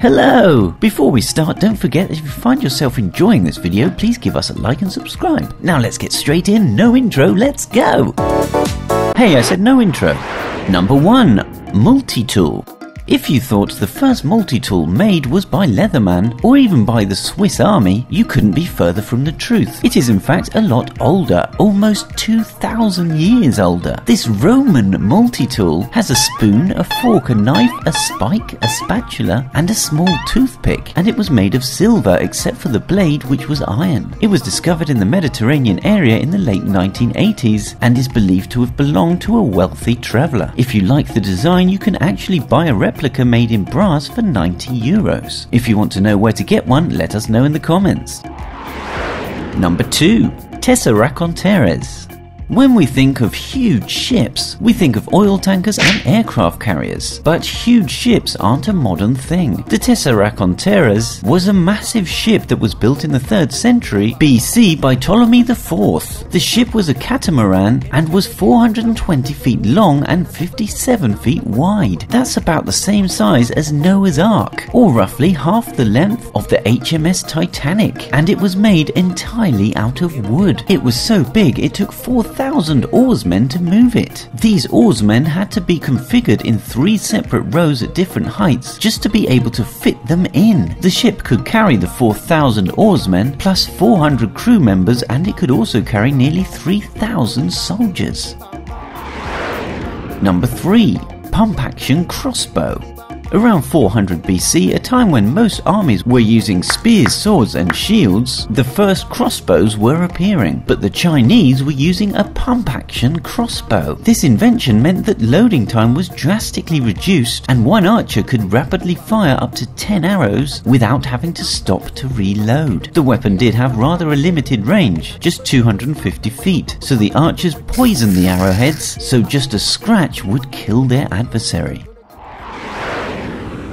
Hello! Before we start, don't forget that if you find yourself enjoying this video, please give us a like and subscribe. Now let's get straight in, no intro, let's go! Hey, I said no intro. Number 1 Multi Tool. If you thought the first multi-tool made was by Leatherman or even by the Swiss Army, you couldn't be further from the truth. It is in fact a lot older, almost 2,000 years older. This Roman multi-tool has a spoon, a fork, a knife, a spike, a spatula, and a small toothpick, and it was made of silver except for the blade which was iron. It was discovered in the Mediterranean area in the late 1980s and is believed to have belonged to a wealthy traveller. If you like the design, you can actually buy a replica replica made in brass for 90 euros. If you want to know where to get one, let us know in the comments. Number 2. Tessarakonteres. When we think of huge ships, we think of oil tankers and aircraft carriers. But huge ships aren't a modern thing. The Tessarakonteres was a massive ship that was built in the 3rd century BC by Ptolemy IV. The ship was a catamaran and was 420 feet long and 57 feet wide. That's about the same size as Noah's Ark, or roughly half the length of the HMS Titanic, and it was made entirely out of wood. It was so big it took 4,000 thousand oarsmen to move it. These oarsmen had to be configured in three separate rows at different heights just to be able to fit them in. The ship could carry the 4,000 oarsmen plus 400 crew members and it could also carry nearly 3,000 soldiers. Number 3. Pump action crossbow. Around 400 BC, a time when most armies were using spears, swords, and shields, the first crossbows were appearing, but the Chinese were using a pump action crossbow. This invention meant that loading time was drastically reduced, and one archer could rapidly fire up to 10 arrows without having to stop to reload. The weapon did have rather a limited range, just 250 feet, so the archers poisoned the arrowheads so just a scratch would kill their adversary.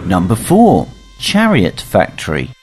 Number 4. Chariot Factory.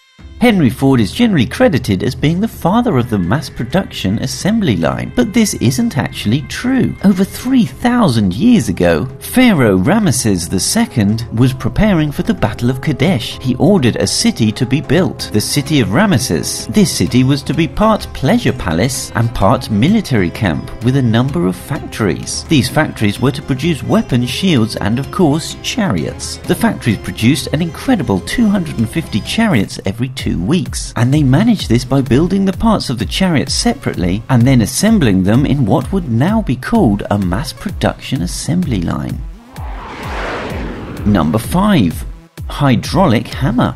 Henry Ford is generally credited as being the father of the mass production assembly line, but this isn't actually true. Over 3,000 years ago, Pharaoh Ramesses II was preparing for the Battle of Kadesh. He ordered a city to be built, the city of Ramesses. This city was to be part pleasure palace and part military camp with a number of factories. These factories were to produce weapons, shields, and of course, chariots. The factories produced an incredible 250 chariots every two two weeks, and they managed this by building the parts of the chariot separately and then assembling them in what would now be called a mass production assembly line. Number 5 Hydraulic Hammer.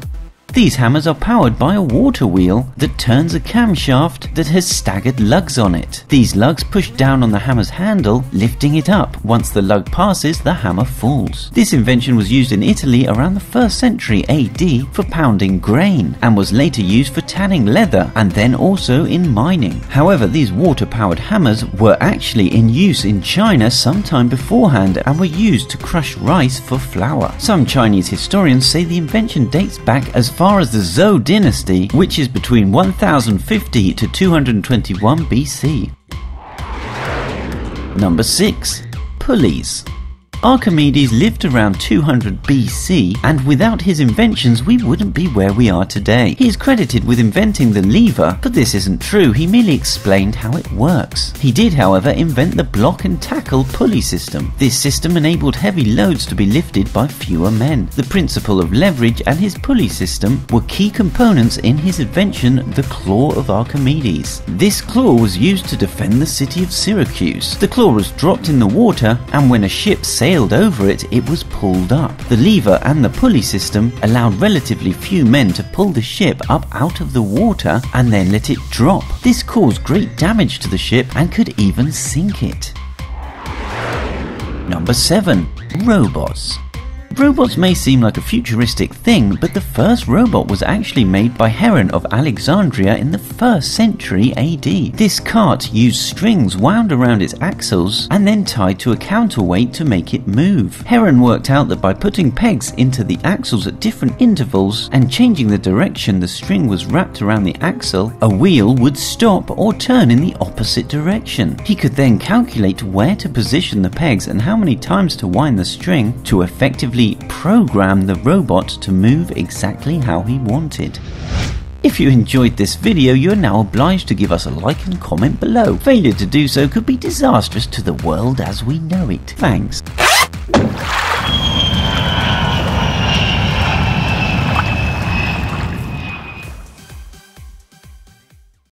These hammers are powered by a water wheel that turns a camshaft that has staggered lugs on it. These lugs push down on the hammer's handle, lifting it up. Once the lug passes, the hammer falls. This invention was used in Italy around the 1st century AD for pounding grain and was later used for tanning leather and then also in mining. However, these water powered hammers were actually in use in China sometime beforehand and were used to crush rice for flour. Some Chinese historians say the invention dates back as far as the Zhou dynasty, which is between 1050 to 221 BC. Number 6. Pulleys. Archimedes lived around 200 BC, and without his inventions, we wouldn't be where we are today. He is credited with inventing the lever, but this isn't true. He merely explained how it works. He did, however, invent the block and tackle pulley system. This system enabled heavy loads to be lifted by fewer men. The principle of leverage and his pulley system were key components in his invention, the claw of Archimedes. This claw was used to defend the city of Syracuse. The claw was dropped in the water, and when a ship sailed sailed over it, it was pulled up. The lever and the pulley system allowed relatively few men to pull the ship up out of the water and then let it drop. This caused great damage to the ship and could even sink it. Number 7. Robots. Robots may seem like a futuristic thing, but the first robot was actually made by Heron of Alexandria in the 1st century AD. This cart used strings wound around its axles and then tied to a counterweight to make it move. Heron worked out that by putting pegs into the axles at different intervals and changing the direction the string was wrapped around the axle, a wheel would stop or turn in the opposite direction. He could then calculate where to position the pegs and how many times to wind the string to effectively programmed the robot to move exactly how he wanted. If you enjoyed this video, you are now obliged to give us a like and comment below. Failure to do so could be disastrous to the world as we know it. Thanks.